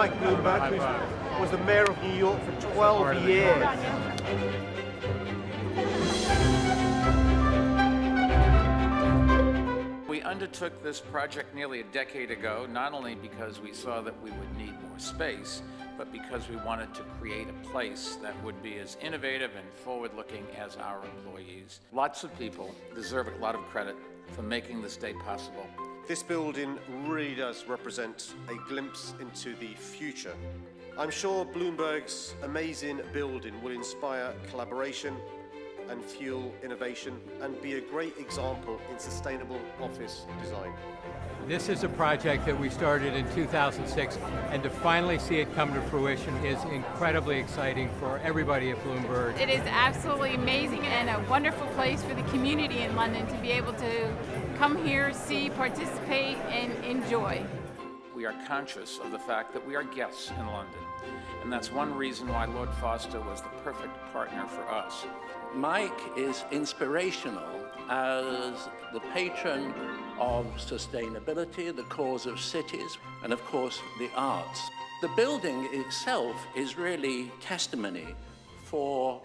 Mike Bloomberg, who was the mayor of New York for 12 years. We undertook this project nearly a decade ago, not only because we saw that we would need more space, but because we wanted to create a place that would be as innovative and forward-looking as our employees. Lots of people deserve a lot of credit for making this day possible. This building really does represent a glimpse into the future. I'm sure Bloomberg's amazing building will inspire collaboration and fuel innovation and be a great example in sustainable office design. This is a project that we started in 2006, and to finally see it come to fruition is incredibly exciting for everybody at Bloomberg. It is absolutely amazing and a wonderful place for the community in London to be able to come here, see, participate, and enjoy. We are conscious of the fact that we are guests in London, and that's one reason why Lord Foster was the perfect partner for us. Mike is inspirational as the patron of sustainability, the cause of cities, and of course the arts. The building itself is really testimony for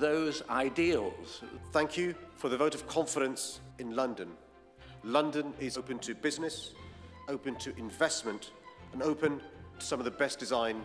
those ideals. Thank you for the vote of confidence in London. London is open to business, open to investment, and open to some of the best design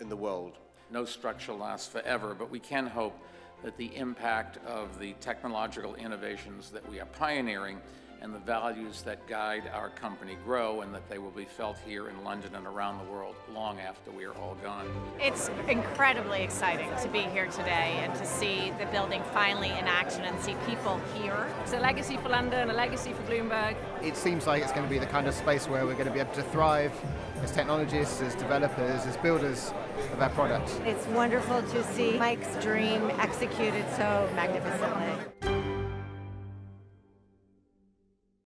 in the world. No structure lasts forever, but we can hope that the impact of the technological innovations that we are pioneering and the values that guide our company grow and that they will be felt here in London and around the world long after we are all gone. It's incredibly exciting to be here today and to see the building finally in action and see people here. It's a legacy for London, a legacy for Bloomberg. It seems like it's going to be the kind of space where we're going to be able to thrive as technologists, as developers, as builders of our products. It's wonderful to see Mike's dream executed so magnificently.